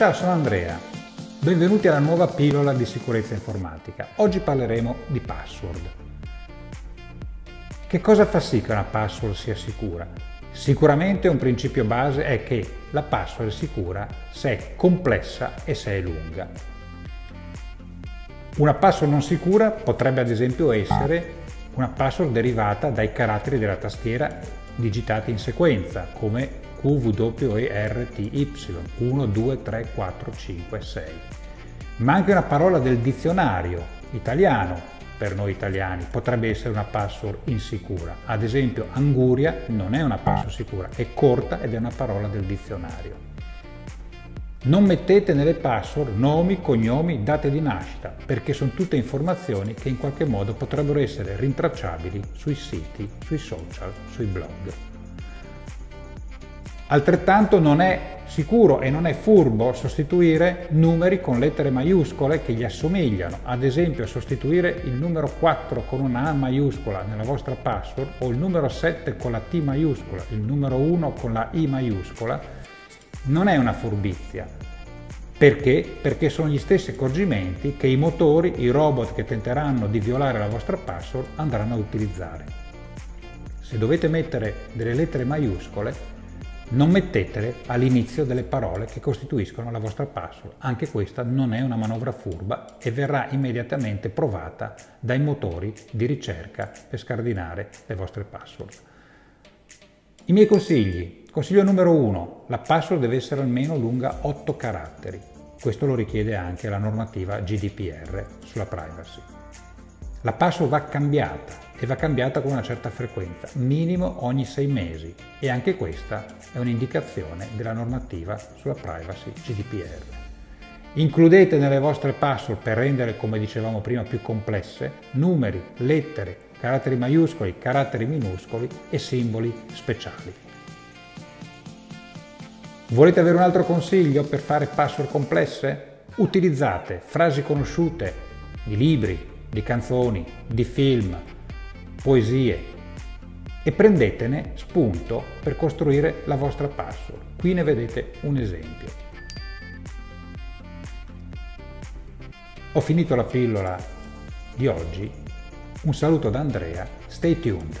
Ciao, sono Andrea. Benvenuti alla nuova pillola di sicurezza informatica. Oggi parleremo di password. Che cosa fa sì che una password sia sicura? Sicuramente un principio base è che la password è sicura se è complessa e se è lunga. Una password non sicura potrebbe ad esempio essere una password derivata dai caratteri della tastiera digitati in sequenza, come QWERTY 1, 2, 3, 4, 5, 6. Ma anche una parola del dizionario italiano per noi italiani potrebbe essere una password insicura. Ad esempio, anguria non è una password sicura, è corta ed è una parola del dizionario. Non mettete nelle password nomi, cognomi, date di nascita, perché sono tutte informazioni che in qualche modo potrebbero essere rintracciabili sui siti, sui social, sui blog. Altrettanto non è sicuro e non è furbo sostituire numeri con lettere maiuscole che gli assomigliano, ad esempio sostituire il numero 4 con una A maiuscola nella vostra password o il numero 7 con la T maiuscola, il numero 1 con la I maiuscola, non è una furbizia. Perché? Perché sono gli stessi accorgimenti che i motori, i robot che tenteranno di violare la vostra password andranno a utilizzare. Se dovete mettere delle lettere maiuscole, non mettetele all'inizio delle parole che costituiscono la vostra password. Anche questa non è una manovra furba e verrà immediatamente provata dai motori di ricerca per scardinare le vostre password. I miei consigli. Consiglio numero 1. La password deve essere almeno lunga 8 caratteri. Questo lo richiede anche la normativa GDPR sulla privacy. La password va cambiata e va cambiata con una certa frequenza, minimo ogni sei mesi e anche questa è un'indicazione della normativa sulla privacy GDPR. Includete nelle vostre password per rendere, come dicevamo prima, più complesse, numeri, lettere, caratteri maiuscoli, caratteri minuscoli e simboli speciali. Volete avere un altro consiglio per fare password complesse? Utilizzate frasi conosciute di libri, di canzoni, di film, poesie e prendetene spunto per costruire la vostra password. Qui ne vedete un esempio. Ho finito la pillola di oggi. Un saluto da Andrea, stay tuned.